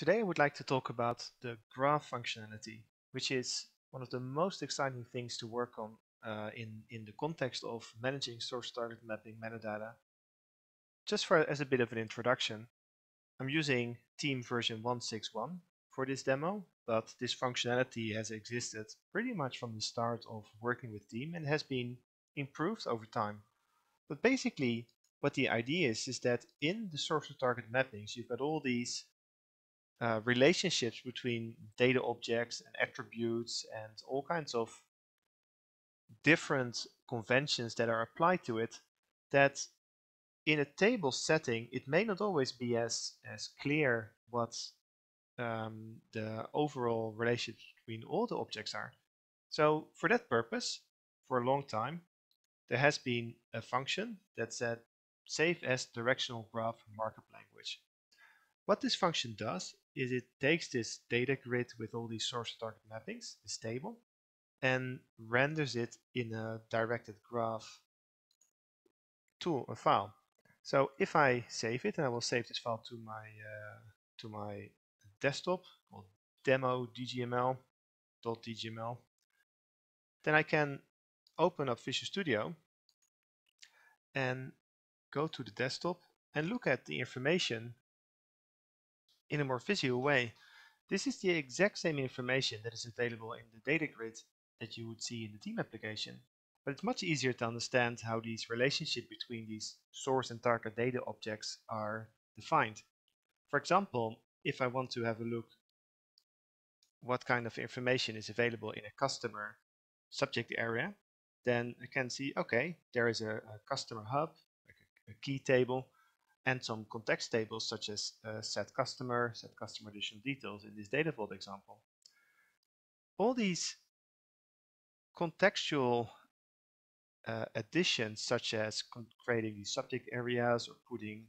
Today I would like to talk about the graph functionality, which is one of the most exciting things to work on uh, in, in the context of managing source target mapping metadata. Just for as a bit of an introduction, I'm using Team version 161 for this demo, but this functionality has existed pretty much from the start of working with Team and has been improved over time. But basically, what the idea is, is that in the source to target mappings, you've got all these uh, relationships between data objects and attributes and all kinds of different conventions that are applied to it that in a table setting it may not always be as as clear what um, the overall relationships between all the objects are. So for that purpose for a long time there has been a function that said save as directional graph markup what this function does is it takes this data grid with all these source target mappings, this table, and renders it in a directed graph tool, a file. So if I save it, and I will save this file to my uh, to my desktop called demo dgml.dgml, then I can open up Visual Studio and go to the desktop and look at the information in a more visual way. This is the exact same information that is available in the data grid that you would see in the team application. But it's much easier to understand how these relationships between these source and target data objects are defined. For example, if I want to have a look what kind of information is available in a customer subject area, then I can see, okay, there is a, a customer hub, like a, a key table, and some context tables such as uh, sat customer, sat customer additional details in this data vault example. All these contextual uh, additions such as creating these subject areas or putting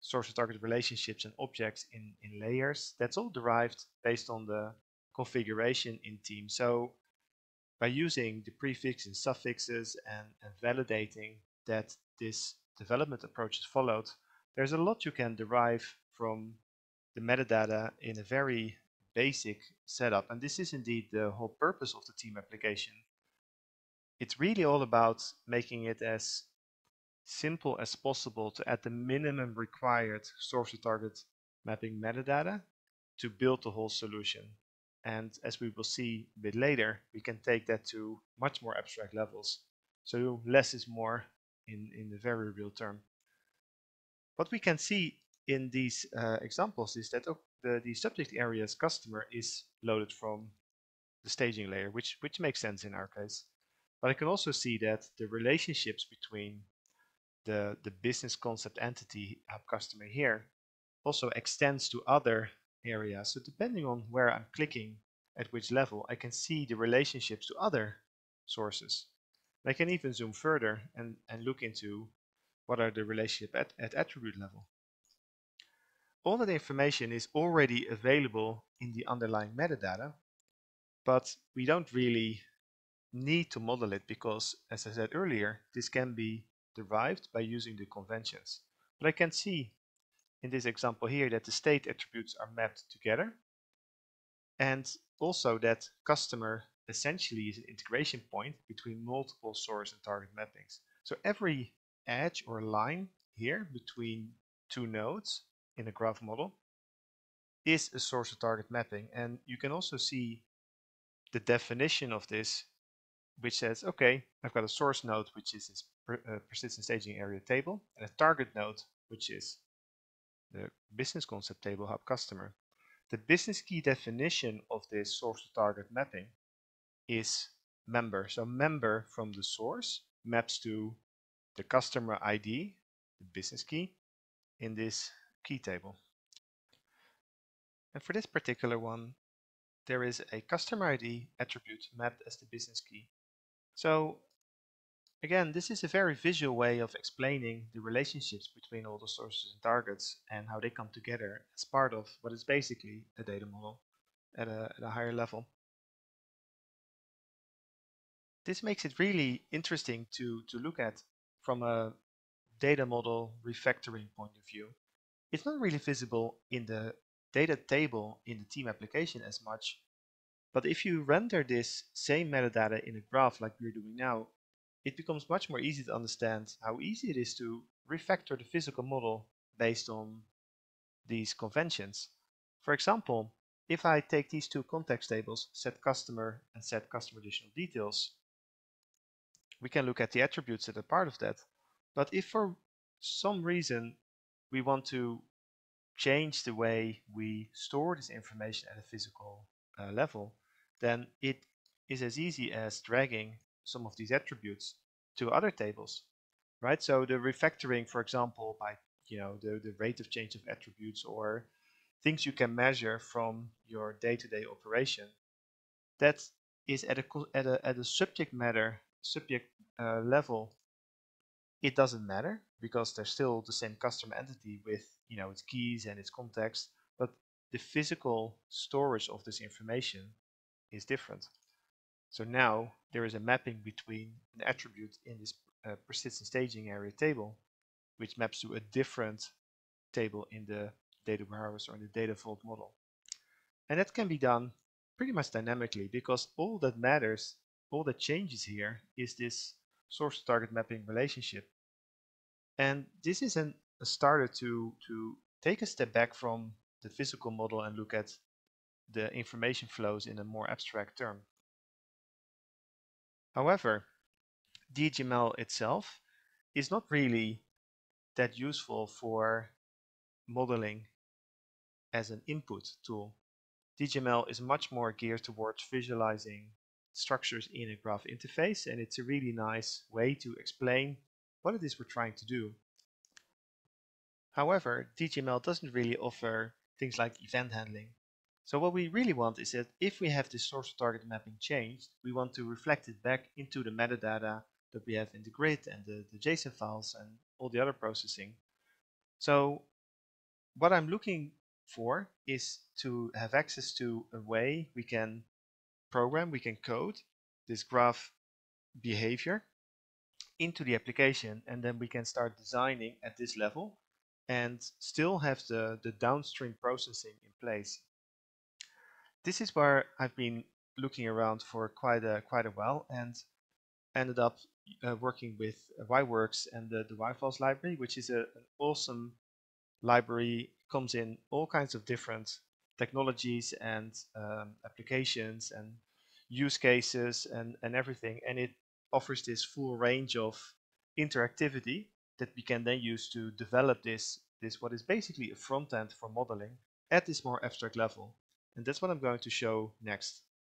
source target relationships and objects in, in layers, that's all derived based on the configuration in team. So by using the prefixes and suffixes and, and validating that this development approach is followed, there's a lot you can derive from the metadata in a very basic setup. And this is indeed the whole purpose of the team application. It's really all about making it as simple as possible to add the minimum required source to target mapping metadata to build the whole solution. And as we will see a bit later, we can take that to much more abstract levels. So less is more in, in the very real term. What we can see in these uh, examples is that oh, the, the subject area's customer is loaded from the staging layer, which, which makes sense in our case. But I can also see that the relationships between the, the business concept entity hub customer here also extends to other areas. So depending on where I'm clicking at which level, I can see the relationships to other sources. I can even zoom further and, and look into what are the relationship at, at attribute level. All that information is already available in the underlying metadata, but we don't really need to model it because, as I said earlier, this can be derived by using the conventions. But I can see in this example here that the state attributes are mapped together and also that customer essentially is an integration point between multiple source and target mappings. So every edge or line here between two nodes in a graph model is a source to target mapping. And you can also see the definition of this, which says, okay, I've got a source node, which is this per, uh, persistent staging area table, and a target node, which is the business concept table hub customer. The business key definition of this source to target mapping is member. So member from the source maps to the customer ID, the business key, in this key table. And for this particular one, there is a customer ID attribute mapped as the business key. So again, this is a very visual way of explaining the relationships between all the sources and targets and how they come together as part of what is basically a data model at a, at a higher level. This makes it really interesting to, to look at from a data model refactoring point of view, it's not really visible in the data table in the team application as much. But if you render this same metadata in a graph like we're doing now, it becomes much more easy to understand how easy it is to refactor the physical model based on these conventions. For example, if I take these two context tables, sat customer and sat customer additional details, we can look at the attributes that are part of that. But if for some reason we want to change the way we store this information at a physical uh, level, then it is as easy as dragging some of these attributes to other tables, right? So the refactoring, for example, by you know the, the rate of change of attributes or things you can measure from your day-to-day -day operation, that is at a at a at a subject matter subject uh, level. It doesn't matter because they're still the same customer entity with you know its keys and its context, but the physical storage of this information is different. So now there is a mapping between an attribute in this uh, persistent staging area table, which maps to a different table in the data warehouse or in the data vault model. And that can be done pretty much dynamically because all that matters, all that changes here is this source to target mapping relationship. And this is an, a starter to, to take a step back from the physical model and look at the information flows in a more abstract term. However, DGML itself is not really that useful for modeling as an input tool. DGML is much more geared towards visualizing structures in a graph interface and it's a really nice way to explain what it is we're trying to do. However, DGML doesn't really offer things like event handling so what we really want is that if we have this source target mapping changed, we want to reflect it back into the metadata that we have in the grid and the, the JSON files and all the other processing. So what I'm looking for is to have access to a way we can program, we can code this graph behavior into the application and then we can start designing at this level and still have the, the downstream processing in place this is where I've been looking around for quite a quite a while and ended up uh, working with yWorks and the, the yFiles library, which is a, an awesome library. comes in all kinds of different technologies and um, applications and use cases and, and everything. And it offers this full range of interactivity that we can then use to develop this, this what is basically a front end for modeling at this more abstract level. And that's what I'm going to show next.